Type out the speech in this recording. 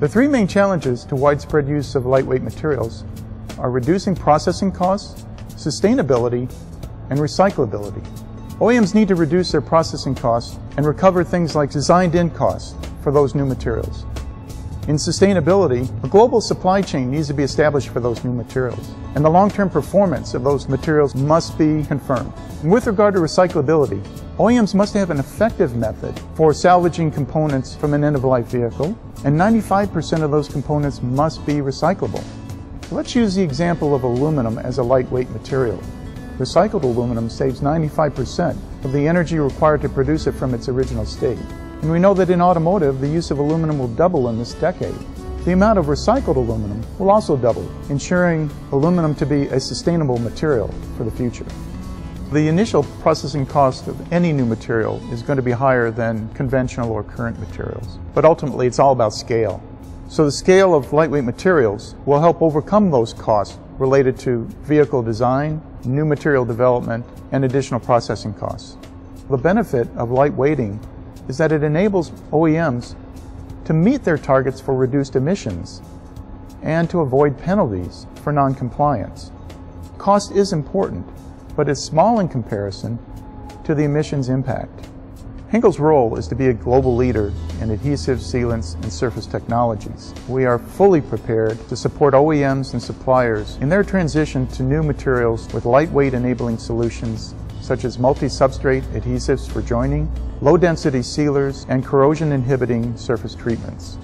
The three main challenges to widespread use of lightweight materials are reducing processing costs, sustainability, and recyclability. OEMs need to reduce their processing costs and recover things like designed-in costs for those new materials. In sustainability, a global supply chain needs to be established for those new materials, and the long-term performance of those materials must be confirmed. And with regard to recyclability, OEMs must have an effective method for salvaging components from an end-of-life vehicle, and 95% of those components must be recyclable. Let's use the example of aluminum as a lightweight material. Recycled aluminum saves 95% of the energy required to produce it from its original state. And we know that in automotive, the use of aluminum will double in this decade. The amount of recycled aluminum will also double, ensuring aluminum to be a sustainable material for the future. The initial processing cost of any new material is going to be higher than conventional or current materials. But ultimately, it's all about scale. So the scale of lightweight materials will help overcome those costs related to vehicle design, new material development, and additional processing costs. The benefit of lightweighting is that it enables OEMs to meet their targets for reduced emissions and to avoid penalties for noncompliance. Cost is important, but is small in comparison to the emissions impact. Henkel's role is to be a global leader in adhesive sealants, and surface technologies. We are fully prepared to support OEMs and suppliers in their transition to new materials with lightweight enabling solutions such as multi-substrate adhesives for joining, low-density sealers, and corrosion-inhibiting surface treatments.